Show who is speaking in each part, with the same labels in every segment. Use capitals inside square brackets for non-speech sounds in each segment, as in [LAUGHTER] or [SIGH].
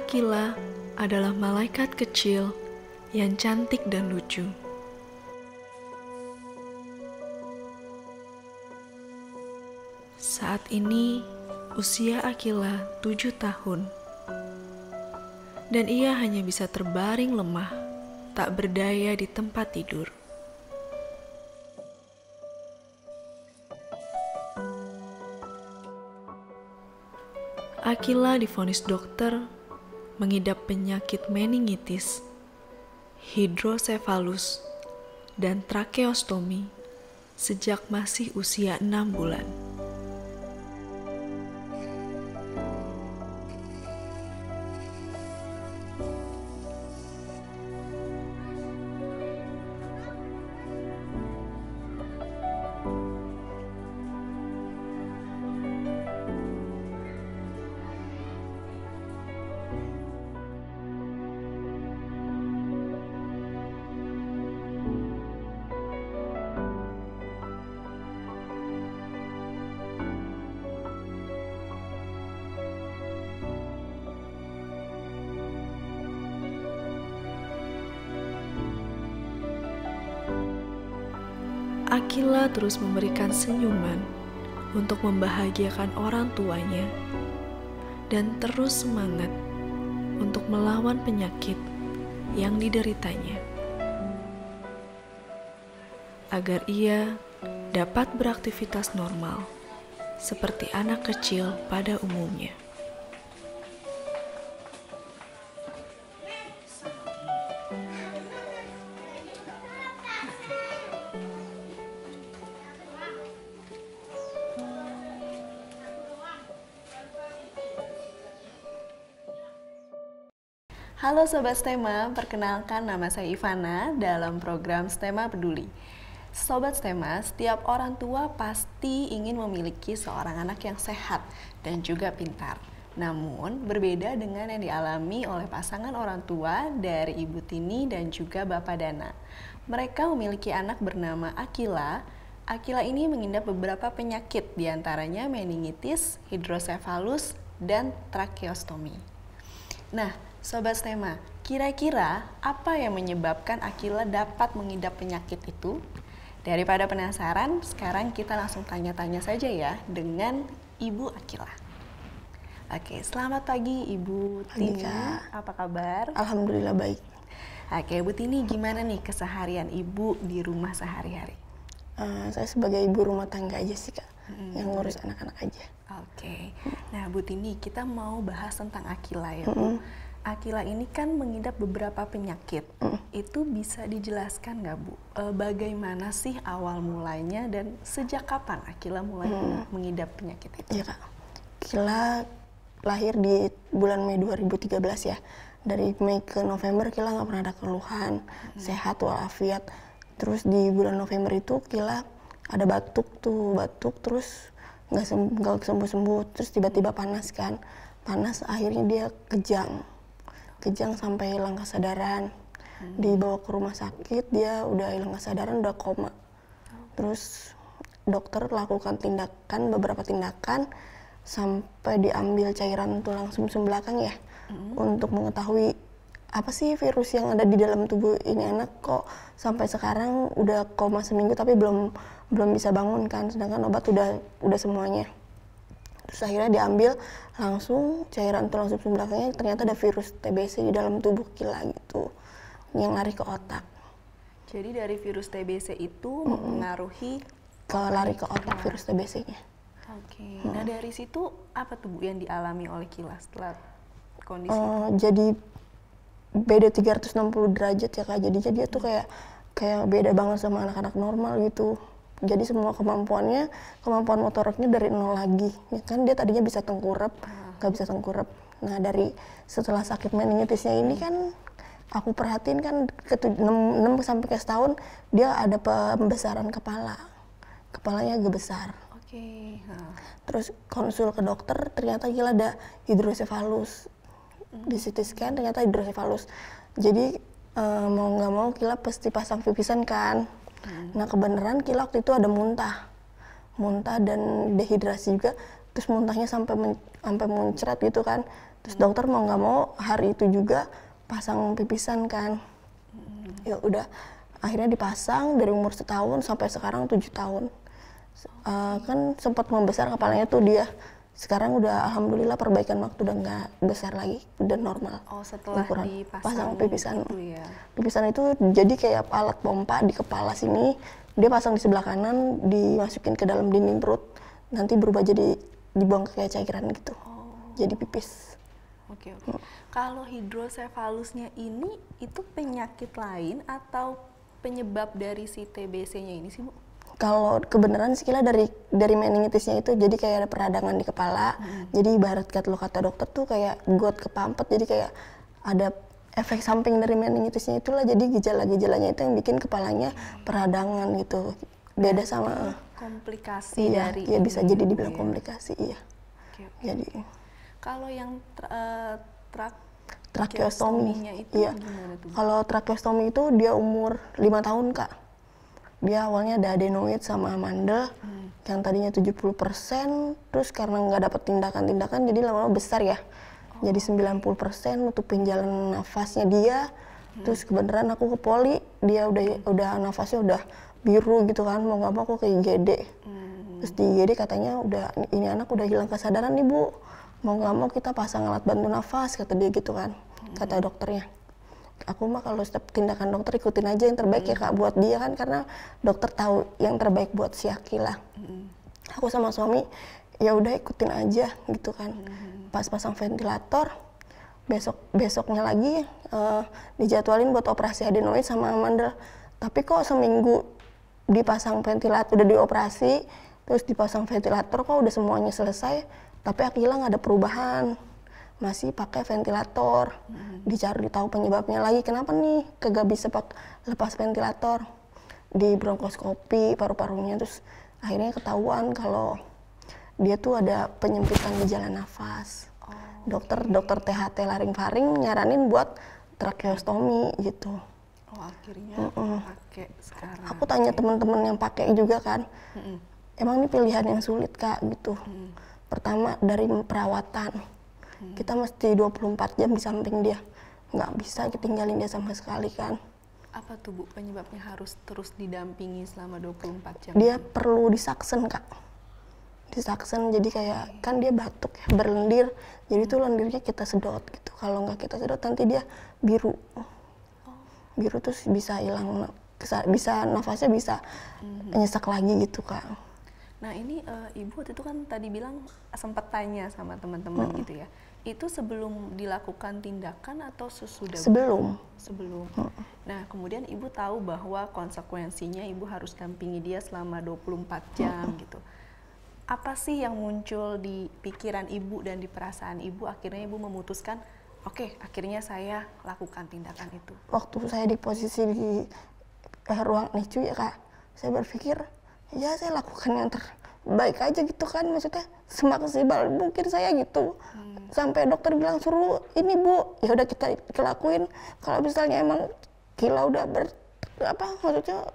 Speaker 1: Akila adalah malaikat kecil yang cantik dan lucu. Saat ini usia Akila tujuh tahun dan ia hanya bisa terbaring lemah, tak berdaya di tempat tidur. Akila difonis dokter mengidap penyakit meningitis, hidrosefalus, dan trakeostomi sejak masih usia enam bulan. Akila terus memberikan senyuman untuk membahagiakan orang tuanya dan terus semangat untuk melawan penyakit yang dideritanya. Agar ia dapat beraktivitas normal seperti anak kecil pada umumnya.
Speaker 2: Halo Sobat Stema, perkenalkan nama saya Ivana dalam program Stema Peduli. Sobat Stema, setiap orang tua pasti ingin memiliki seorang anak yang sehat dan juga pintar. Namun, berbeda dengan yang dialami oleh pasangan orang tua dari Ibu Tini dan juga Bapak Dana. Mereka memiliki anak bernama Akila. Akila ini mengidap beberapa penyakit, di antaranya meningitis, hidrosefalus, dan tracheostomi. Nah, Sobat Stema, kira-kira apa yang menyebabkan Akila dapat mengidap penyakit itu? Daripada penasaran, sekarang kita langsung tanya-tanya saja ya dengan Ibu Akila. Oke, selamat pagi Ibu
Speaker 3: Pagi,
Speaker 2: Tini.
Speaker 3: Kak.
Speaker 2: Apa kabar?
Speaker 3: Alhamdulillah baik.
Speaker 2: Oke, Ibu Tini gimana nih keseharian Ibu di rumah sehari-hari?
Speaker 3: Eh, saya sebagai ibu rumah tangga aja sih kak, yang ngurus anak-anak aja.
Speaker 2: Oke, nah Bu Tini kita mau bahas tentang Akila ya Bu. Akila ini kan mengidap beberapa penyakit. Itu bisa dijelaskan nggak Bu? Eh, bagaimana sih awal mulanya dan sejak kapan Akila mulai mengidap penyakit itu?
Speaker 3: Iya kak. Kila lahir di bulan Mei 2013 ya. Dari Mei ke November Kila nggak pernah ada keluhan, sehat walafiat. Terus di bulan November itu Kila ada batuk tuh, batuk terus nggak sem- nggak sembuh-sembuh. Terus tiba-tiba panas kan, panas akhirnya dia kejang, kejang sampai hilang kesadaran. Dibawa ke rumah sakit dia udah hilang kesadaran, udah koma. Terus dokter lakukan tindakan beberapa tindakan sampai diambil cairan tulang sumsum belakang ya untuk mengetahui apa sih virus yang ada di dalam tubuh ini anak kok sampai sekarang udah koma seminggu tapi belum belum bisa bangun kan sedangkan obat udah udah semuanya terus akhirnya diambil langsung cairan tulang sumsum belakangnya ternyata ada virus TBC di dalam tubuh Kila gitu yang lari ke otak.
Speaker 2: Jadi dari virus TBC itu mempengaruhi
Speaker 3: ke lari ke otak virus TBC-nya
Speaker 2: Oke. Nah dari situ apa tuh Bu yang dialami oleh Kila setelah kondisi?
Speaker 3: Eh, jadi beda 360 derajat ya kak. Jadinya dia tuh kayak kayak beda banget sama anak-anak normal gitu jadi semua kemampuannya kemampuan motoriknya dari nol lagi ya kan? Dia tadinya bisa tengkurap nggak bisa tengkurap. Nah dari setelah sakit meningitisnya ini kan aku perhatiin kan ke 6, sampai ke setahun dia ada pembesaran kepala. Kepalanya agak besar.
Speaker 2: Oke. Nah,
Speaker 3: terus konsul ke dokter ternyata gila ada hidrosefalus. Di CT scan ternyata hidrosefalus. Jadi eh, mau nggak mau Kila pasti pasang pipisan kan nah kebenaran Kila waktu itu ada muntah. Muntah dan dehidrasi juga. Terus muntahnya sampai men- sampai muncrat gitu kan. Terus dokter mau nggak mau hari itu juga pasang pipisan kan. Ya udah akhirnya dipasang dari umur setahun sampai sekarang tujuh tahun. Eh, kan sempat membesar kepalanya tuh dia sekarang udah alhamdulillah perbaikan waktu udah nggak besar lagi udah normal
Speaker 2: Oh, setelah
Speaker 3: Ukuran. pasang pipisan
Speaker 2: itu ya.
Speaker 3: pipisan itu jadi kayak alat pompa di kepala sini dia pasang di sebelah kanan dimasukin ke dalam dinding perut nanti berubah jadi dibuang ke kayak cairan gitu
Speaker 2: Oh.
Speaker 3: jadi pipis
Speaker 2: Oke, oke. Kalau hidrosefalusnya ini itu penyakit lain atau penyebab dari si TBC-nya ini sih, Bu?
Speaker 3: Kalau kebenaran sih kira dari dari meningitisnya itu jadi kayak ada peradangan di kepala. Jadi ibarat kata lo kata dokter tuh kayak got kepampet jadi kayak ada efek samping dari meningitisnya itulah. Jadi gejala-gejalanya itu yang bikin kepalanya peradangan gitu. Beda sama
Speaker 2: Komplikasi
Speaker 3: iya
Speaker 2: dari
Speaker 3: iya bisa jadi dibilang
Speaker 2: ya?
Speaker 3: komplikasi iya.
Speaker 2: Oke, oke.
Speaker 3: jadi
Speaker 2: Kalau yang tra- eh, trak
Speaker 3: tracheostomi
Speaker 2: itu
Speaker 3: iya. kalau tracheostomi itu dia umur lima tahun kak dia awalnya ada adenoid sama mandel
Speaker 2: Hmm.
Speaker 3: yang tadinya 70% terus karena nggak dapat tindakan-tindakan jadi lama-lama besar ya
Speaker 2: Oh.
Speaker 3: jadi 90% nutupin jalan nafasnya dia
Speaker 2: Hmm.
Speaker 3: terus kebenaran aku ke poli dia udah udah nafasnya udah biru gitu kan mau nggak mau aku ke IGD
Speaker 2: Hmm.
Speaker 3: terus di IGD katanya udah ini anak udah hilang kesadaran nih bu mau nggak mau kita pasang alat bantu nafas kata dia gitu kan kata dokternya aku mah kalau setiap tindakan dokter ikutin aja yang terbaik ya kak buat dia kan karena dokter tahu yang terbaik buat si Aki lah. Aku sama suami ya udah ikutin aja gitu kan. Pas pasang ventilator besok besoknya lagi eh, dijadwalin buat operasi adenoid sama mandel tapi kok seminggu dipasang ventilator udah dioperasi terus dipasang ventilator kok udah semuanya selesai tapi Akila nggak ada perubahan masih pakai ventilator. Dicari tahu penyebabnya lagi kenapa nih kagak bisa pak lepas ventilator? Di bronkoskopi paru-parunya terus akhirnya ketahuan kalau dia tuh ada penyempitan di jalan nafas. Dokter dokter THT laring-faring nyaranin buat tracheostomi gitu.
Speaker 2: Oh, akhirnya pakai sekarang.
Speaker 3: aku tanya teman-teman yang pakai juga kan. Emang ini pilihan yang sulit kak gitu. Pertama dari perawatan kita mesti 24 jam di samping dia. Nggak bisa ketinggalin dia sama sekali kan?
Speaker 2: Apa tuh Bu penyebabnya harus terus didampingi selama 24 jam?
Speaker 3: dia perlu disaksen kak. Disaksen jadi kayak kan dia batuk ya berlendir. Jadi tuh lendirnya kita sedot gitu. Kalau nggak kita sedot nanti dia biru. Biru terus bisa hilang bisa, nafasnya bisa nyesek lagi gitu kak.
Speaker 2: Nah ini eh, Ibu waktu itu kan tadi bilang sempat tanya sama teman-teman gitu ya. Itu sebelum dilakukan tindakan atau sesudah?
Speaker 3: Sebelum
Speaker 2: sebelum. Nah, kemudian ibu tahu bahwa konsekuensinya ibu harus dampingi dia selama 24 jam gitu. Apa sih yang muncul di pikiran ibu dan di perasaan ibu akhirnya ibu memutuskan, oke, akhirnya saya lakukan tindakan itu.
Speaker 3: waktu saya di posisi di eh, ruang NICU ya kak saya berpikir ya saya lakukan yang terbaik aja gitu kan maksudnya semaksimal mungkin saya gitu. Sampai dokter bilang suruh ini bu. Ya udah kita lakuin. Kalau misalnya emang gila udah ber apa maksudnya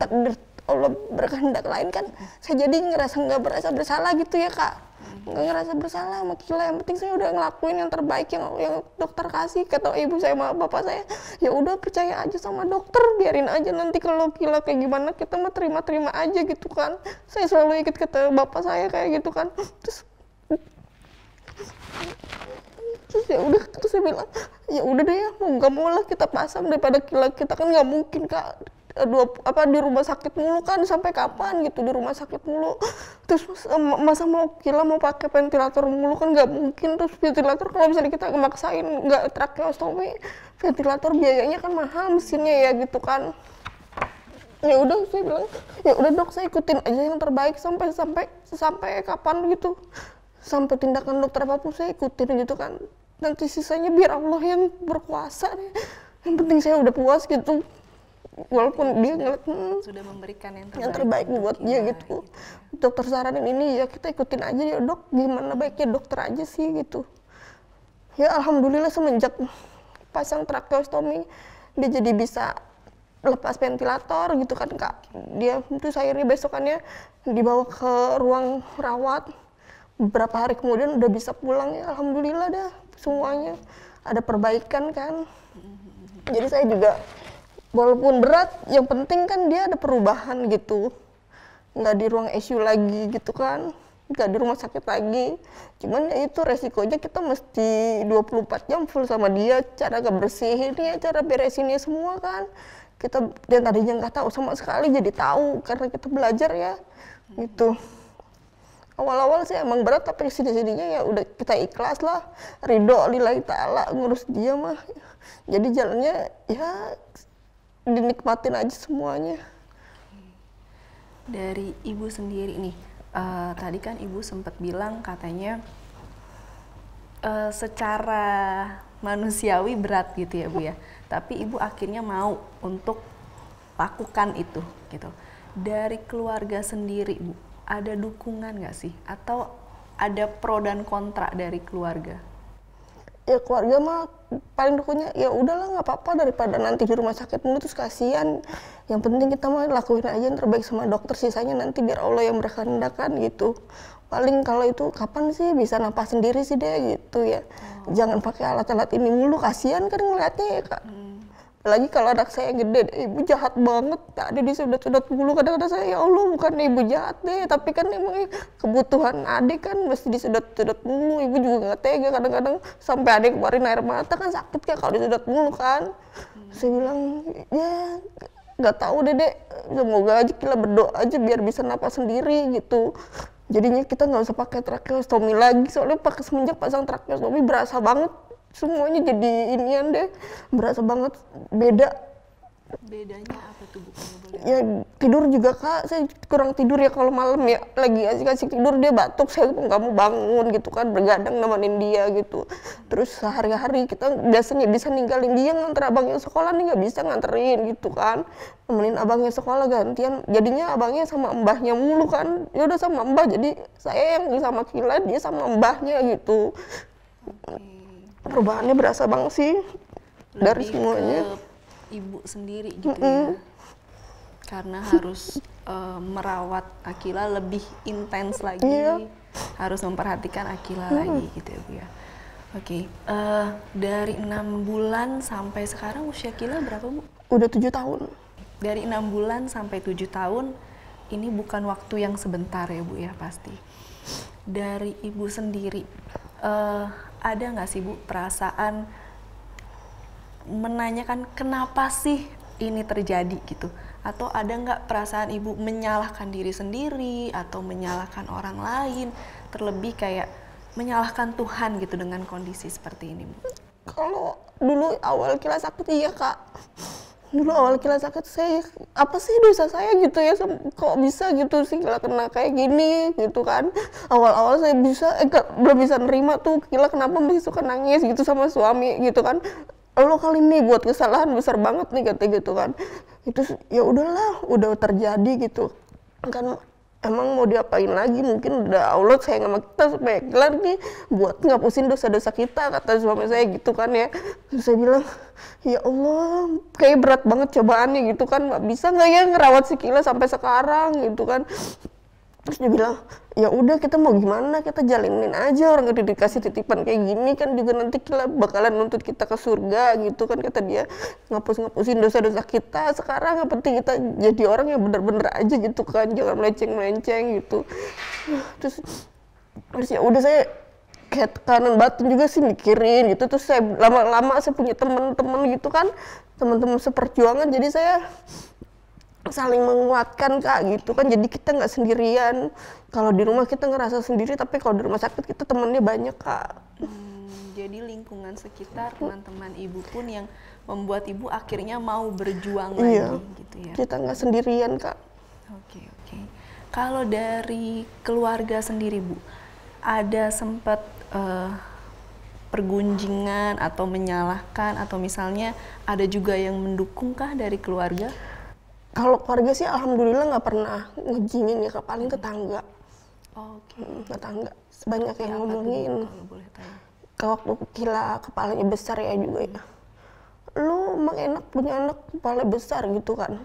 Speaker 3: takdir Allah berkehendak lain kan saya jadi ngerasa nggak berasa bersalah gitu ya kak nggak ngerasa bersalah sama Kila. Yang penting saya udah ngelakuin yang terbaik yang yang dokter kasih. Kata ibu saya sama bapak saya ya udah percaya aja sama dokter. Biarin aja nanti kalau Kila kayak gimana kita mah terima-terima aja gitu kan. Saya selalu ikut kata bapak saya kayak gitu kan. Terus terus ya udah terus saya bilang ya udah deh ya mau nggak mau lah kita pasang daripada Kila. Kita kan nggak mungkin kak dua apa di rumah sakit mulu kan sampai kapan gitu di rumah sakit mulu. Terus masa mau Kila mau pakai ventilator mulu kan nggak mungkin. Terus ventilator kalau misalnya kita maksain nggak tracheostomi ventilator biayanya kan mahal mesinnya ya gitu kan. Ya udah saya bilang ya udah dok saya ikutin aja yang terbaik sampai sampai sampai kapan gitu. Sampai tindakan dokter apa pun saya ikutin gitu kan. Nanti sisanya biar Allah yang berkuasa deh. Yang penting saya udah puas gitu walaupun dia ngeliat hmm,
Speaker 2: Sudah memberikan yang terbaik,
Speaker 3: yang terbaik
Speaker 2: untuk
Speaker 3: buat dia gitu. dokter saranin ini ya kita ikutin aja ya dok gimana baiknya dokter aja sih gitu. Ya alhamdulillah semenjak pasang tracheostomi dia jadi bisa lepas ventilator gitu kan kak. Dia terus akhirnya besokannya dibawa ke ruang rawat. Beberapa hari kemudian udah bisa pulang ya alhamdulillah dah semuanya. Ada perbaikan kan. Jadi saya juga walaupun berat yang penting kan dia ada perubahan gitu. Nggak di ruang ICU lagi gitu kan. Nggak di rumah sakit lagi. Cuman ya itu resikonya kita mesti 24 jam full sama dia. Cara kebersihinnya cara beresinnya semua kan. Kita dan tadinya nggak tahu sama sekali jadi tahu karena kita belajar ya. Gitu. Awal-awal sih emang berat tapi sini sininya ya udah kita ikhlas lah. Ridho lillahi ta'ala ngurus dia mah. Jadi jalannya ya dinikmatin aja semuanya.
Speaker 2: Dari ibu sendiri nih uh, tadi kan ibu sempat bilang katanya uh, secara manusiawi berat gitu ya bu ya. Tapi ibu akhirnya mau untuk lakukan itu gitu. Dari keluarga sendiri bu ada dukungan nggak sih? Atau ada pro dan kontra dari keluarga?
Speaker 3: Ya keluarga mah paling dukungnya ya udahlah nggak apa-apa daripada nanti di rumah sakit mulu terus kasihan. Yang penting kita mah lakuin aja yang terbaik sama dokter sisanya nanti biar Allah yang berkehendakan gitu. Paling kalau itu kapan sih bisa napas sendiri sih deh gitu ya. Oh. Jangan pakai alat-alat ini mulu kasihan kan ngeliatnya ya kak. Hmm lagi kalau anak saya yang gede ibu jahat banget. Tadi disudut-sudut mulu kadang-kadang saya ya Allah bukan ibu jahat deh tapi kan emang kebutuhan adik kan mesti disudut-sudut mulu ibu juga nggak tega kadang-kadang sampai adik keluarin air mata kan sakit kan kalau disudut mulu kan. Hmm. saya bilang ya nggak tahu deh dek. Semoga aja kita berdoa aja biar bisa napas sendiri gitu. Jadinya kita nggak usah pakai tracheostomi lagi soalnya pakai semenjak pasang tracheostomi berasa banget semuanya jadi inian deh. Berasa banget beda.
Speaker 2: Bedanya apa tuh bukannya boleh
Speaker 3: ya tidur juga kak. Saya kurang tidur ya kalau malam ya. Lagi asik asik tidur dia batuk. Saya pun kamu bangun gitu kan. Bergadang nemenin dia gitu. Terus sehari-hari kita biasanya bisa ninggalin dia nganter abangnya sekolah nih. Nggak bisa nganterin gitu kan. Nemenin abangnya sekolah gantian. Jadinya abangnya sama mbahnya mulu kan. Ya udah sama mbah. Jadi saya yang sama Kila dia sama mbahnya gitu. Okay perubahannya berasa banget sih Lebih dari semuanya
Speaker 2: ibu sendiri gitu mm -hmm. ya karena harus uh, merawat Akila lebih intens lagi yeah. harus memperhatikan Akila mm -hmm. lagi gitu ya bu ya oke okay. uh, eh, dari enam bulan sampai sekarang usia Akila berapa bu
Speaker 3: udah tujuh tahun
Speaker 2: dari enam bulan sampai tujuh tahun ini bukan waktu yang sebentar ya bu ya pasti dari ibu sendiri uh, ada nggak sih Bu perasaan menanyakan kenapa sih ini terjadi gitu? Atau ada nggak perasaan ibu menyalahkan diri sendiri atau menyalahkan orang lain, terlebih kayak menyalahkan Tuhan gitu dengan kondisi seperti ini, Bu?
Speaker 3: Kalau dulu awal kira sakit iya kak, dulu awal kira sakit saya. Apa sih dosa saya gitu ya? Kok bisa gitu sih kila kena kayak gini gitu kan? Awal-awal saya bisa eh, belum bisa nerima tuh kila kenapa masih suka nangis? gitu sama suami gitu kan. Lo kali ini buat kesalahan besar banget nih kata gitu kan. Itu ya udahlah udah terjadi gitu kan emang mau diapain lagi? Mungkin udah Allah sayang sama kita supaya kelar nih. Buat ngapusin dosa-dosa kita kata suami saya gitu kan ya. Terus saya bilang ya Allah kayak berat banget cobaannya gitu kan. Bisa nggak ya ngerawat si Kila sampai sekarang? gitu kan terus dia bilang ya udah kita mau gimana? Kita jalinin aja orang udah dikasih titipan kayak gini. Kan juga nanti kita bakalan nuntut kita ke surga gitu kan kata dia. Ngapus ngapusin dosa-dosa kita sekarang. Yang penting kita jadi orang yang bener-bener aja gitu kan. Jangan melenceng-melenceng gitu. Terus terus ya udah saya kayak kanan batin juga sih mikirin gitu. Terus saya lama-lama saya punya teman-teman gitu kan. Teman-teman seperjuangan. Jadi saya saling menguatkan kak gitu kan. Jadi kita nggak sendirian. Kalau di rumah kita ngerasa sendiri tapi kalau di rumah sakit kita temennya banyak kak.
Speaker 2: Hmm, jadi lingkungan sekitar teman-teman ibu pun yang membuat ibu akhirnya mau berjuang iya, lagi gitu ya?
Speaker 3: Kita nggak sendirian kak.
Speaker 2: Oke oke. Kalau dari keluarga sendiri bu ada sempat uh, pergunjingan atau menyalahkan atau misalnya ada juga yang mendukungkah dari keluarga
Speaker 3: kalau keluarga sih alhamdulillah nggak pernah ngejingin ya paling tetangga.
Speaker 2: Oh, oke. Okay. hmm,
Speaker 3: tetangga. Sebanyak yang ngomongin. kalau waktu kila kepalanya besar ya juga ya. Lu emang enak punya anak kepala besar gitu kan.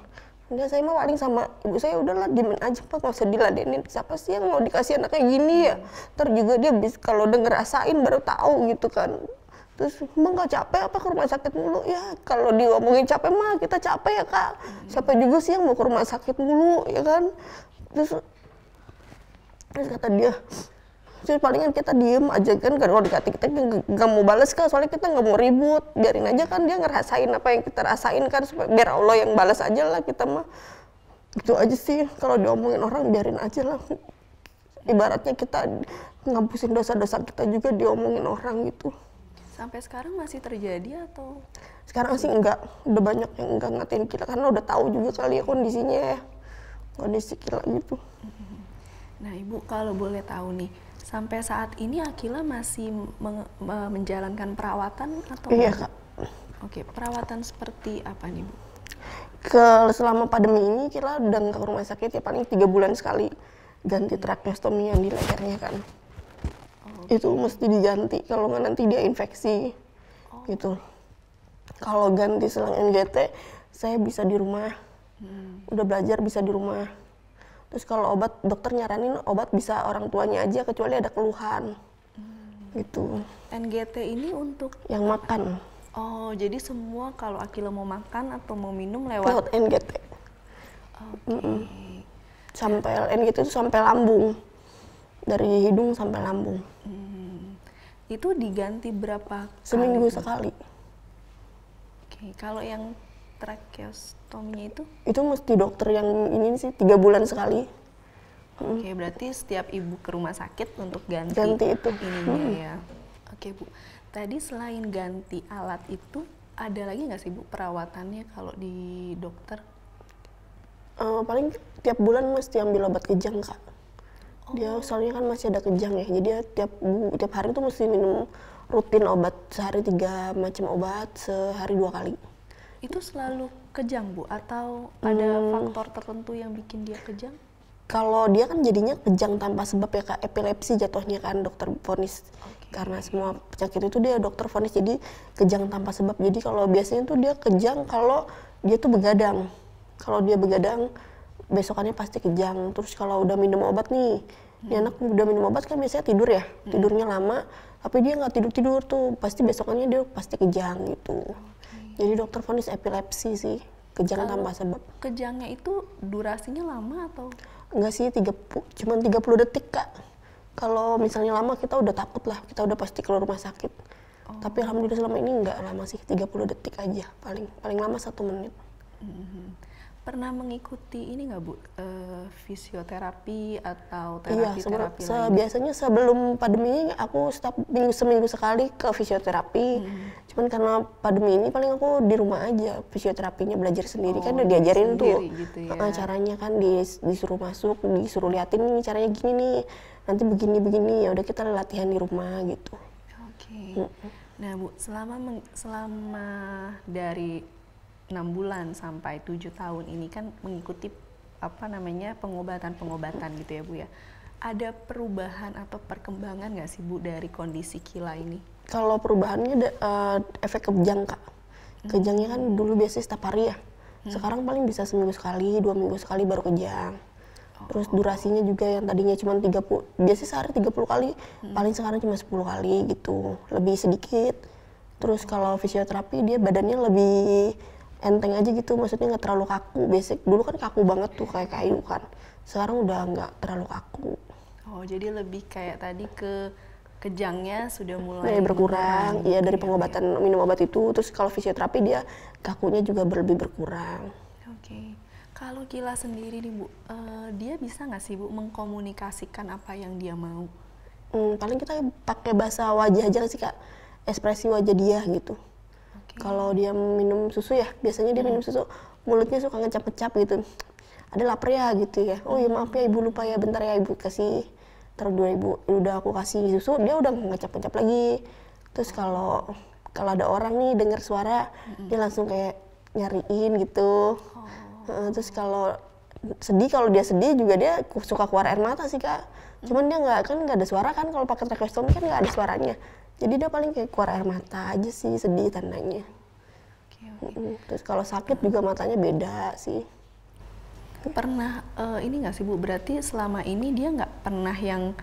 Speaker 3: Dia saya mah paling sama ibu saya udahlah diemin aja pak. Nggak usah diladenin. Siapa sih yang mau dikasih anak kayak gini ya? Ntar juga dia bis kalau udah ngerasain baru tahu gitu kan terus emang nggak capek? Apa ke rumah sakit mulu? Ya kalau diomongin capek mah kita capek ya kak. Siapa juga sih yang mau ke rumah sakit mulu ya kan? Terus terus kata dia terus palingan kita diem aja kan kalau dikata kita nggak- mau balas kan soalnya kita nggak mau ribut. Biarin aja kan dia ngerasain apa yang kita rasain kan supaya biar Allah yang balas aja lah kita mah. Gitu aja sih. Kalau diomongin orang biarin aja lah. Ibaratnya kita ngapusin dosa-dosa kita juga diomongin orang gitu
Speaker 2: Sampai sekarang masih terjadi atau?
Speaker 3: Sekarang sih enggak. Udah banyak yang enggak ngatain kita karena udah tahu juga kali ya kondisinya ya. Kondisi kita gitu.
Speaker 2: Nah, Ibu kalau boleh tahu nih, sampai saat ini Akila masih menjalankan perawatan atau
Speaker 3: iya kak.
Speaker 2: Oke, perawatan seperti apa nih, Bu?
Speaker 3: ke selama pandemi ini kita udah nggak ke rumah sakit ya paling tiga bulan sekali ganti tracheostomy yang di lehernya kan itu mesti diganti kalau nggak nanti dia infeksi gitu. Kalau ganti selang NGT saya bisa di rumah. Udah belajar bisa di rumah. Terus kalau obat dokter nyaranin obat bisa orang tuanya aja kecuali ada keluhan. Gitu.
Speaker 2: NGT ini untuk
Speaker 3: yang makan.
Speaker 2: Oh, jadi semua kalau Akila mau makan atau mau minum lewat
Speaker 3: lewat NGT
Speaker 2: Oke.
Speaker 3: sampai NGT itu sampai lambung dari hidung sampai lambung
Speaker 2: Hmm. Itu diganti berapa
Speaker 3: seminggu
Speaker 2: kali?
Speaker 3: sekali
Speaker 2: Oke, kalau yang tracheostominya itu
Speaker 3: itu mesti dokter yang ini sih tiga bulan sekali
Speaker 2: Oke, berarti setiap ibu ke rumah sakit untuk ganti,
Speaker 3: Ganti itu.
Speaker 2: ininya ya. Oke, Bu. Tadi selain ganti alat itu, ada lagi nggak sih, Bu, perawatannya kalau di dokter?
Speaker 3: Eh, paling tiap bulan mesti ambil obat kejang kak dia soalnya kan masih ada kejang ya. Jadi tiap tiap hari tuh mesti minum rutin obat sehari tiga macam obat sehari dua kali.
Speaker 2: Itu selalu kejang, Bu, atau ada
Speaker 3: Hmm.
Speaker 2: faktor tertentu yang bikin dia kejang?
Speaker 3: kalau dia kan jadinya kejang tanpa sebab ya kak. Epilepsi jatuhnya kan dokter vonis
Speaker 2: Oke.
Speaker 3: karena semua penyakit itu dia dokter vonis jadi kejang tanpa sebab. Jadi kalau biasanya tuh dia kejang kalau dia tuh begadang. Kalau dia begadang besokannya pasti kejang terus kalau udah minum obat nih ini anak udah minum obat kan biasanya tidur ya tidurnya lama tapi dia nggak tidur tidur tuh pasti besokannya dia pasti kejang gitu jadi dokter vonis epilepsi sih kejang tanpa sebab
Speaker 2: Kejangnya itu durasinya lama atau?
Speaker 3: Enggak sih, tiga, pu- cuman 30 detik kak. Kalau misalnya lama kita udah takut lah, kita udah pasti keluar rumah sakit. Tapi alhamdulillah selama ini enggak lama sih, 30 detik aja paling paling lama satu menit.
Speaker 2: Mhm. Pernah mengikuti ini nggak, Bu, eh, fisioterapi atau
Speaker 3: iya,
Speaker 2: terapi-terapi
Speaker 3: sebelum, se-
Speaker 2: lain?
Speaker 3: biasanya sebelum pandemi ini aku setiap minggu seminggu sekali ke fisioterapi.
Speaker 2: Hmm.
Speaker 3: Cuman karena pandemi ini paling aku di rumah aja fisioterapinya belajar sendiri kan
Speaker 2: Oh,
Speaker 3: udah diajarin tuh
Speaker 2: sendiri gitu ya.
Speaker 3: caranya kan dis- disuruh masuk, disuruh liatin nih caranya gini nih. Nanti begini begini ya udah kita latihan di rumah gitu.
Speaker 2: Oke. Nah, Bu, selama selama dari enam bulan sampai tujuh tahun ini kan mengikuti apa namanya pengobatan-pengobatan gitu ya, Bu ya. Ada perubahan atau perkembangan nggak sih, Bu, dari kondisi Kila ini?
Speaker 3: Kalau perubahannya ada eh, efek kejang kak. Kejangnya kan dulu biasanya setiap hari ya. Sekarang paling bisa seminggu sekali, dua minggu sekali baru kejang. Terus durasinya juga yang tadinya cuma 30, biasanya sehari 30 kali, paling sekarang cuma 10 kali gitu. Lebih sedikit. Terus kalau fisioterapi dia badannya lebih enteng aja gitu, maksudnya nggak terlalu kaku. Basic dulu kan kaku banget tuh kayak kayu kan. Sekarang udah nggak terlalu kaku.
Speaker 2: Oh, jadi lebih kayak tadi ke kejangnya sudah mulai
Speaker 3: Mulai berkurang, iya dari pengobatan minum obat itu, terus kalau fisioterapi dia kakunya juga lebih berkurang.
Speaker 2: Oke. Kalau Kila sendiri nih Bu, eh, dia bisa nggak sih Bu mengkomunikasikan apa yang dia mau?
Speaker 3: Hmm, paling kita pakai bahasa wajah aja sih kak, ekspresi wajah dia gitu. Kalau dia minum susu ya, biasanya dia minum susu, mulutnya suka ngecap-ngecap gitu. Ada lapar ya gitu ya. Oh ya maaf ya ibu lupa ya, bentar ya ibu kasih. Terus dua ibu udah aku kasih susu, dia udah ngecap-ngecap lagi. Terus kalau kalau ada orang nih dengar suara, dia langsung kayak nyariin gitu. Heeh, terus kalau sedih kalau dia sedih juga dia suka keluar air mata sih kak. Cuman dia nggak kan nggak ada suara kan kalau pakai tracheostomy kan nggak ada suaranya. Jadi dia paling kayak keluar air mata aja sih sedih tandanya.
Speaker 2: Oke.
Speaker 3: Mm, Terus kalau sakit juga matanya beda sih.
Speaker 2: pernah uh, ini nggak sih bu? Berarti selama ini dia nggak pernah yang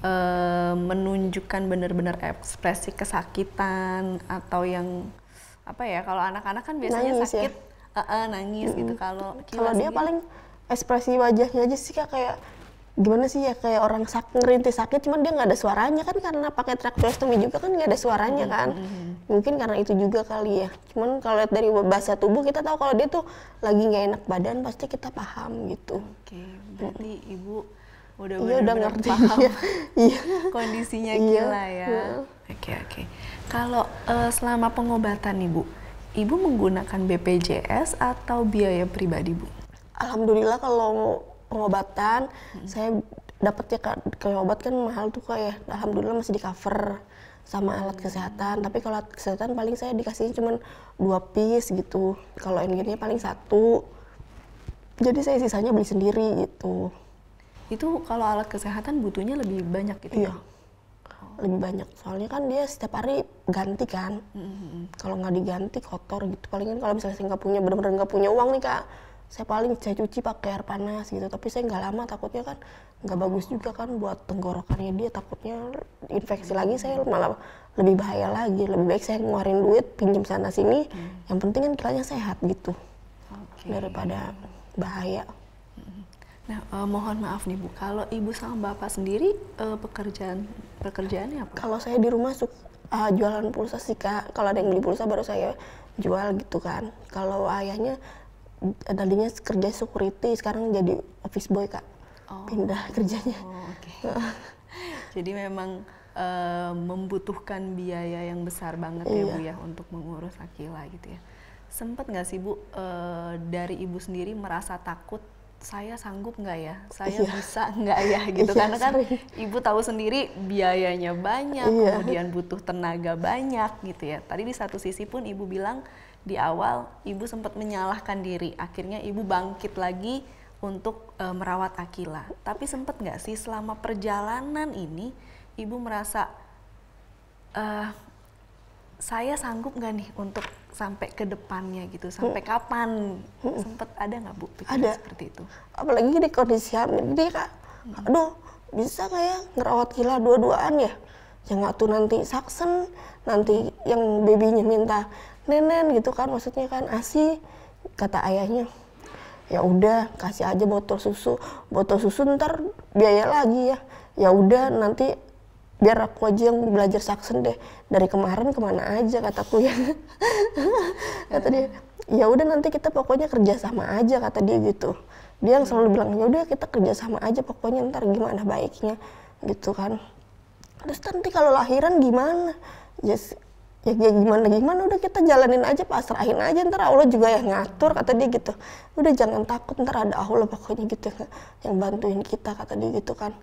Speaker 2: uh, menunjukkan benar-benar ekspresi kesakitan atau yang apa ya? Kalau anak-anak kan biasanya
Speaker 3: Nangis ya?
Speaker 2: sakit, uh, uh, nangis gitu. Kalau
Speaker 3: Kalau dia
Speaker 2: sendiri-
Speaker 3: paling ekspresi wajahnya aja sih Kak, kayak gimana sih ya kayak orang sak ngerintis sakit cuman dia nggak ada suaranya kan karena pakai tracheostomy juga kan nggak ada suaranya kan mungkin karena itu juga kali ya cuman kalau lihat dari bahasa tubuh kita tahu kalau dia tuh lagi nggak enak badan pasti kita paham gitu
Speaker 2: Oke, berarti ibu udah
Speaker 3: Iya, udah ngerti.
Speaker 2: paham
Speaker 3: Iya.
Speaker 2: kondisinya
Speaker 3: Iya,
Speaker 2: Kila ya.
Speaker 3: iya.
Speaker 2: Oke oke. Kalau eh, selama pengobatan ibu, ibu menggunakan BPJS atau biaya pribadi bu?
Speaker 3: Alhamdulillah kalau pengobatan saya dapatnya kalau obat kan mahal tuh kak ya. Alhamdulillah masih di cover sama alat kesehatan. Tapi kalau alat kesehatan paling saya dikasih cuman dua piece gitu. Kalau NG-nya paling satu. Jadi saya sisanya beli sendiri gitu.
Speaker 2: Itu kalau alat kesehatan butuhnya lebih banyak gitu
Speaker 3: Iya.
Speaker 2: ya?
Speaker 3: Lebih banyak. Soalnya kan dia setiap hari ganti kan. Kalau nggak diganti kotor gitu. Palingan kalau misalnya saya nggak punya benar-benar nggak punya uang nih kak, saya paling saya cuci pakai air panas gitu. Tapi saya nggak lama takutnya kan nggak bagus juga kan buat tenggorokannya dia. Takutnya infeksi lagi saya malah lebih bahaya lagi. Lebih baik saya ngeluarin duit pinjam sana sini. Yang penting kan kiranya sehat gitu
Speaker 2: Oke.
Speaker 3: daripada bahaya.
Speaker 2: Nah, eh, mohon maaf nih Bu, kalau ibu sama bapak sendiri eh, pekerjaan pekerjaannya apa?
Speaker 3: Kalau saya di rumah suka uh, jualan pulsa sih kak. Kalau ada yang beli pulsa baru saya jual gitu kan. Kalau ayahnya uh, tadinya kerja security, sekarang jadi office boy kak.
Speaker 2: Oh.
Speaker 3: Pindah [LAUGHS] kerjanya.
Speaker 2: Oh, oke. [LAUGHS] Jadi memang eh, membutuhkan biaya yang besar banget ya
Speaker 3: Iya.
Speaker 2: Bu ya untuk mengurus Akila gitu ya. Sempet nggak sih Bu eh, dari ibu sendiri merasa takut saya sanggup nggak ya, saya
Speaker 3: Iya.
Speaker 2: bisa nggak ya [LAUGHS] gitu
Speaker 3: Iya,
Speaker 2: karena kan
Speaker 3: sering.
Speaker 2: ibu tahu sendiri biayanya banyak,
Speaker 3: Iya.
Speaker 2: kemudian butuh tenaga banyak gitu ya. Tadi di satu sisi pun ibu bilang di awal ibu sempat menyalahkan diri, akhirnya ibu bangkit lagi untuk eh, merawat Akila. Tapi sempat nggak sih selama perjalanan ini ibu merasa eh saya sanggup nggak nih untuk sampai ke depannya gitu, sampai kapan? Sempet ada nggak bu pikiran
Speaker 3: Ada.
Speaker 2: seperti itu?
Speaker 3: Apalagi di kondisi hamil dia kak. Aduh, bisa nggak ya ngerawat gila dua-duaan ya? Yang nggak tuh nanti saksen, nanti yang babynya minta nenen gitu kan, maksudnya kan asi kata ayahnya. Ya udah kasih aja botol susu, botol susu ntar biaya lagi ya. Ya udah nanti biar aku aja yang belajar saksen deh dari kemarin ke mana aja kataku ya [LAUGHS] kata dia ya udah nanti kita pokoknya kerja sama aja kata dia gitu dia yang selalu bilang ya udah kita kerja sama aja pokoknya ntar gimana baiknya gitu kan terus nanti kalau lahiran gimana ya, s- ya, gimana gimana? Udah kita jalanin aja pasrahin aja. Ntar Allah juga yang ngatur kata dia gitu. Udah jangan takut ntar ada Allah pokoknya gitu yang, yang bantuin kita kata dia gitu kan.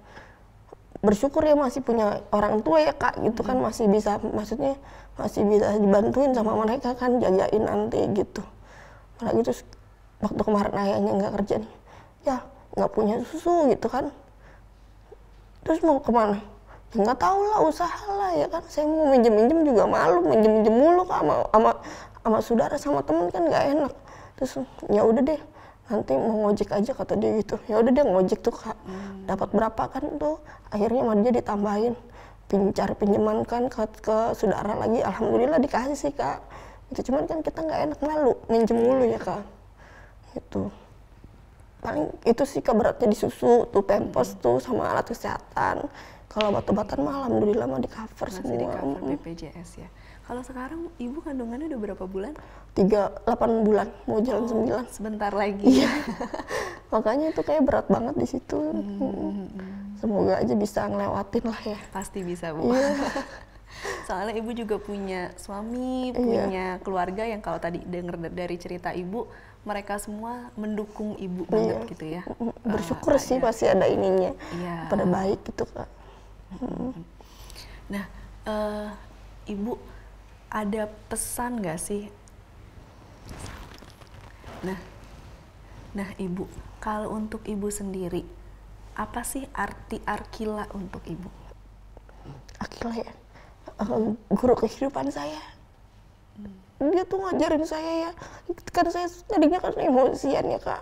Speaker 3: Bersyukur ya masih punya orang tua ya kak gitu kan. Masih bisa maksudnya masih bisa dibantuin sama mereka kan jagain nanti gitu. Apalagi terus waktu kemarin ayahnya nggak kerja nih ya nggak punya susu gitu kan. Terus mau ke mana nggak tahu lah usaha lah ya kan? Saya mau minjem minjem juga malu minjem minjem mulu sama sama sama saudara sama temen kan nggak enak. Terus ya udah deh nanti mau ngojek aja kata dia gitu. Ya udah dia ngojek tuh kak. Dapat berapa kan tuh? Akhirnya sama dia ditambahin. Pin cari pinjaman kan ke, ke saudara lagi. Alhamdulillah dikasih sih kak. Itu cuman kan kita nggak enak malu minjem mulu ya kak. Itu paling itu sih keberatnya di susu tuh pampers tuh sama alat kesehatan kalau obat-obatan mah alhamdulillah mah di cover
Speaker 2: Masih
Speaker 3: semua
Speaker 2: di cover BPJS ya. Kalau sekarang ibu kandungannya udah berapa bulan?
Speaker 3: tiga delapan bulan mau jalan sembilan
Speaker 2: Sebentar lagi.
Speaker 3: Iya. [LAUGHS] makanya itu kayak berat banget di situ Mm. semoga aja bisa ngelewatin lah ya
Speaker 2: Pasti bisa bu.
Speaker 3: Iya. [LAUGHS]
Speaker 2: Soalnya ibu juga punya suami,
Speaker 3: Iya.
Speaker 2: punya keluarga yang kalau tadi denger da- dari cerita ibu, mereka semua mendukung ibu banget
Speaker 3: Iya.
Speaker 2: gitu ya. Eh,
Speaker 3: bersyukur sih
Speaker 2: ada-
Speaker 3: pasti ada ininya
Speaker 2: Iya.
Speaker 3: pada baik gitu kak
Speaker 2: Nah, eh, ibu ada pesan nggak sih? Nah, nah ibu, kalau untuk ibu sendiri, apa sih arti arkila untuk ibu?
Speaker 3: Akila ya? Eh, guru kehidupan saya. Dia tuh ngajarin saya ya. Kan saya tadinya kan emosian ya kak.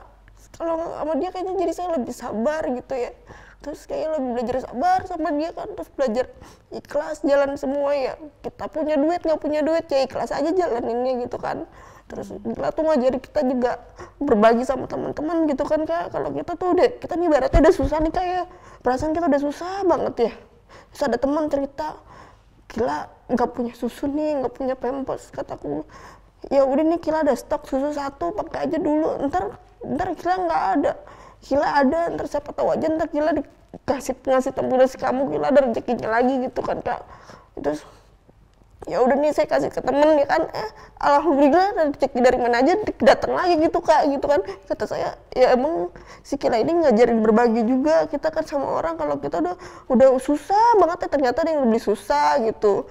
Speaker 3: Kalau sama dia kayaknya jadi saya lebih sabar gitu ya terus kayaknya lebih belajar sabar sama dia kan terus belajar ikhlas jalan semua ya. Kita punya duit nggak punya duit ya ikhlas aja jalaninnya gitu kan. Terus gila tuh ngajari kita juga berbagi sama teman-teman gitu kan kak. Kalau kita tuh udah kita nih baratnya udah susah nih kayak perasaan kita udah susah banget ya. Terus ada teman cerita gila nggak punya susu nih nggak punya pampers kataku ya udah nih kila ada stok susu satu pakai aja dulu. Ntar ntar kila nggak ada kila ada ntar siapa tahu aja ntar kila dikasih ngasih tabungan kamu kila ada rezekinya lagi gitu kan kak. Terus ya udah nih saya kasih ke temen ya kan. Eh alhamdulillah rezeki dari mana aja datang lagi gitu kak gitu kan. Kata saya ya emang si Kila ini ngajarin berbagi juga kita kan sama orang kalau kita udah udah susah banget ya ternyata ada yang lebih susah gitu.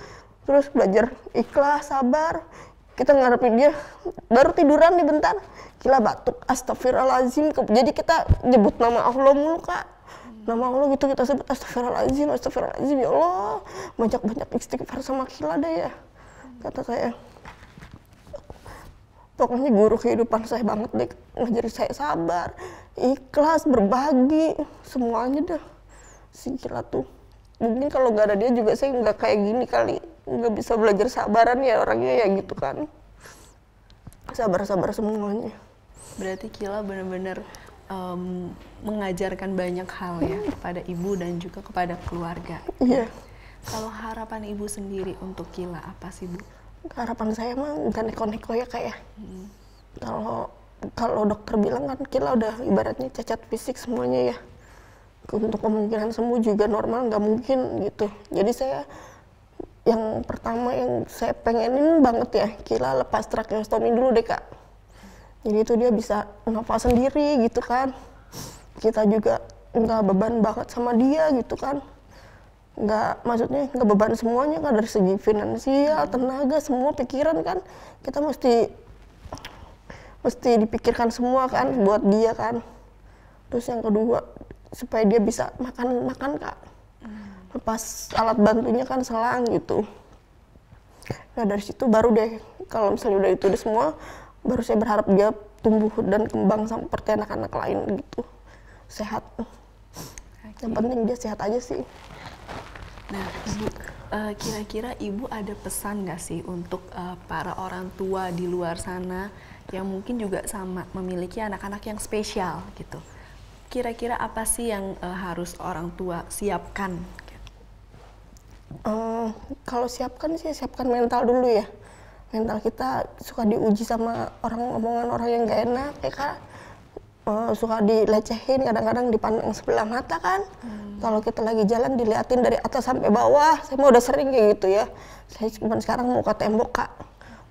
Speaker 3: Terus belajar ikhlas sabar kita ngarepin dia baru tiduran nih bentar. Kila batuk. Astagfirullahaladzim. Jadi kita nyebut nama Allah mulu kak. Nama Allah gitu kita sebut. Astagfirullahaladzim astagfirullahaladzim. Ya Allah. Banyak-banyak istighfar sama Kila deh ya kata saya. Pokoknya guru kehidupan saya banget deh. Ngajari saya sabar ikhlas berbagi. Semuanya dah si Kila tuh mungkin kalau nggak ada dia juga saya nggak kayak gini kali nggak bisa belajar sabaran ya orangnya ya gitu kan sabar-sabar semuanya
Speaker 2: berarti Kila benar-benar um, mengajarkan banyak hal ya kepada ibu dan juga kepada keluarga.
Speaker 3: Iya.
Speaker 2: Kalau harapan ibu sendiri untuk Kila apa sih bu?
Speaker 3: Harapan saya mah nggak neko-neko ya kayak. Ya. Hmm. Kalau kalau dokter bilang kan Kila udah ibaratnya cacat fisik semuanya ya. Untuk kemungkinan sembuh juga normal nggak mungkin gitu. Jadi saya yang pertama yang saya pengenin banget ya Kila lepas tracheostomy dulu deh kak. Jadi itu dia bisa nafas sendiri gitu kan. Kita juga nggak beban banget sama dia gitu kan. Nggak maksudnya nggak beban semuanya kan dari segi finansial tenaga semua pikiran kan. Kita mesti mesti dipikirkan semua kan buat dia kan. Terus yang kedua supaya dia bisa makan makan kak. Lepas alat bantunya kan selang gitu. Nah dari situ baru deh kalau misalnya udah itu udah semua baru saya berharap dia tumbuh dan kembang seperti anak-anak lain gitu. Sehat. Okay. yang penting dia sehat aja sih.
Speaker 2: Nah ibu uh, kira-kira ibu ada pesan nggak sih untuk uh, para orang tua di luar sana yang mungkin juga sama memiliki anak-anak yang spesial gitu kira-kira apa sih yang uh, harus orang tua siapkan?
Speaker 3: Uh, kalau siapkan sih siapkan mental dulu ya. Mental kita suka diuji sama orang omongan orang yang gak enak ya kan? Uh, suka dilecehin kadang-kadang dipandang sebelah mata kan? Hmm. kalau kita lagi jalan diliatin dari atas sampai bawah. Saya mau udah sering kayak gitu ya. Saya cuma sekarang mau ke tembok kak.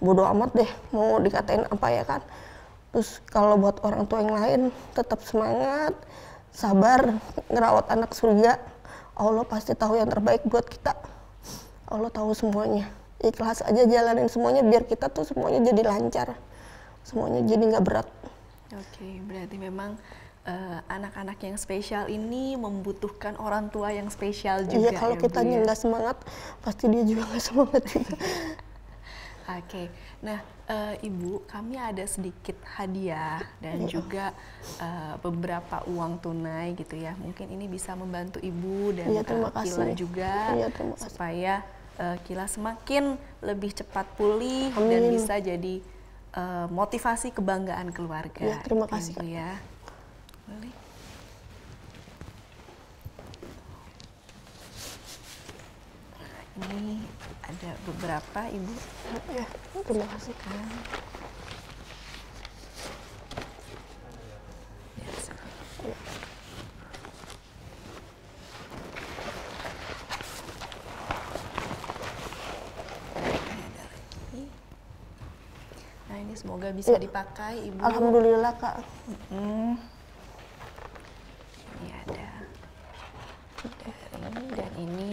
Speaker 3: Bodoh amat deh mau dikatain apa ya kan terus kalau buat orang tua yang lain tetap semangat sabar ngerawat anak surga Allah pasti tahu yang terbaik buat kita. Allah tahu semuanya. Ikhlas aja jalanin semuanya biar kita tuh semuanya jadi lancar. Semuanya jadi nggak berat.
Speaker 2: Oke berarti memang eh, anak-anak uh, yang spesial ini membutuhkan orang tua yang spesial juga
Speaker 3: iya kalau ya, kita ya? nggak semangat pasti dia juga nggak semangat juga. [LAUGHS]
Speaker 2: Oke, nah uh, ibu, kami ada sedikit hadiah dan juga uh, beberapa uang tunai gitu ya. Mungkin ini bisa membantu ibu dan iya,
Speaker 3: terima
Speaker 2: Kila juga
Speaker 3: terima kasih.
Speaker 2: supaya uh, Kila semakin lebih cepat pulih Amin. dan bisa jadi uh, motivasi kebanggaan keluarga.
Speaker 3: Ya, terima kasih.
Speaker 2: Ibu ya. Boleh. Ini ada beberapa ibu.
Speaker 3: Ya, terima kasih kan.
Speaker 2: Semoga bisa ya. dipakai Ibu.
Speaker 3: Alhamdulillah Kak.
Speaker 2: Hmm. Ini ada ini dan ini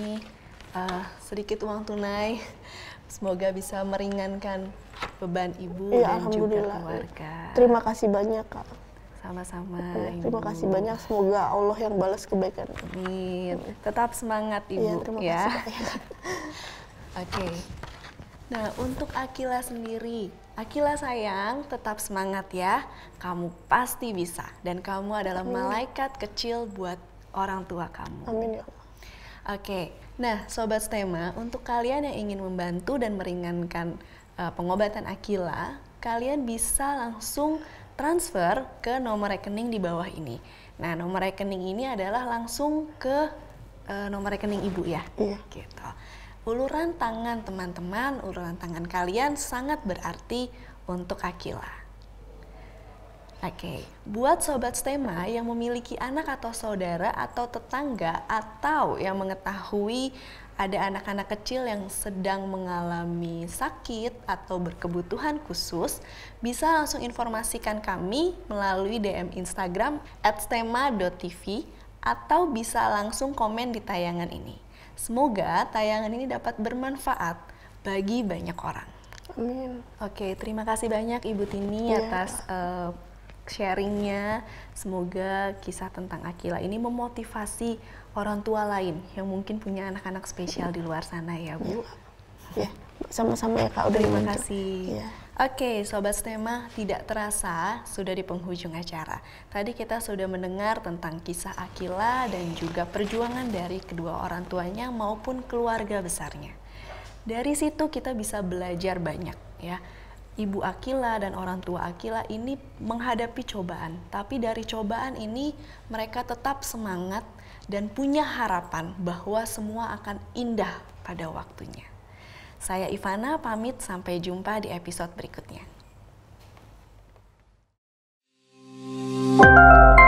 Speaker 2: uh, sedikit uang tunai. Semoga bisa meringankan beban Ibu ya, dan juga keluarga.
Speaker 3: Terima kasih banyak Kak.
Speaker 2: Sama-sama.
Speaker 3: Ya, terima kasih banyak. Semoga Allah yang balas kebaikan.
Speaker 2: Amin. Tetap semangat Ibu.
Speaker 3: Iya, terima
Speaker 2: ya.
Speaker 3: kasih. [LAUGHS]
Speaker 2: Oke. Okay. Nah, untuk Akila sendiri, Akila sayang, tetap semangat ya. Kamu pasti bisa dan kamu adalah malaikat kecil buat orang tua kamu.
Speaker 3: Amin ya Allah.
Speaker 2: Oke, nah sobat Stema, untuk kalian yang ingin membantu dan meringankan uh, pengobatan Akila, kalian bisa langsung transfer ke nomor rekening di bawah ini. Nah, nomor rekening ini adalah langsung ke uh, nomor rekening ibu ya.
Speaker 3: Iya.
Speaker 2: Gitu. Uluran tangan teman-teman, uluran tangan kalian sangat berarti untuk Akila. Oke, buat sobat STEMA yang memiliki anak atau saudara atau tetangga atau yang mengetahui ada anak-anak kecil yang sedang mengalami sakit atau berkebutuhan khusus, bisa langsung informasikan kami melalui DM Instagram @stema.tv atau bisa langsung komen di tayangan ini. Semoga tayangan ini dapat bermanfaat bagi banyak orang.
Speaker 3: Amin.
Speaker 2: Oke, terima kasih banyak Ibu Tini
Speaker 3: Iya.
Speaker 2: atas uh, sharingnya. Semoga kisah tentang Akila ini memotivasi orang tua lain yang mungkin punya anak-anak spesial di luar sana ya Bu.
Speaker 3: Ya, sama-sama ya Kak udah
Speaker 2: Terima kasih.
Speaker 3: Iya.
Speaker 2: Oke, Sobat Stema, tidak terasa sudah di penghujung acara. Tadi kita sudah mendengar tentang kisah Akila dan juga perjuangan dari kedua orang tuanya maupun keluarga besarnya. Dari situ kita bisa belajar banyak ya ibu Akila dan orang tua Akila ini menghadapi cobaan, tapi dari cobaan ini mereka tetap semangat dan punya harapan bahwa semua akan indah pada waktunya. Saya Ivana pamit sampai jumpa di episode berikutnya. thank you